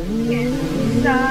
Can't.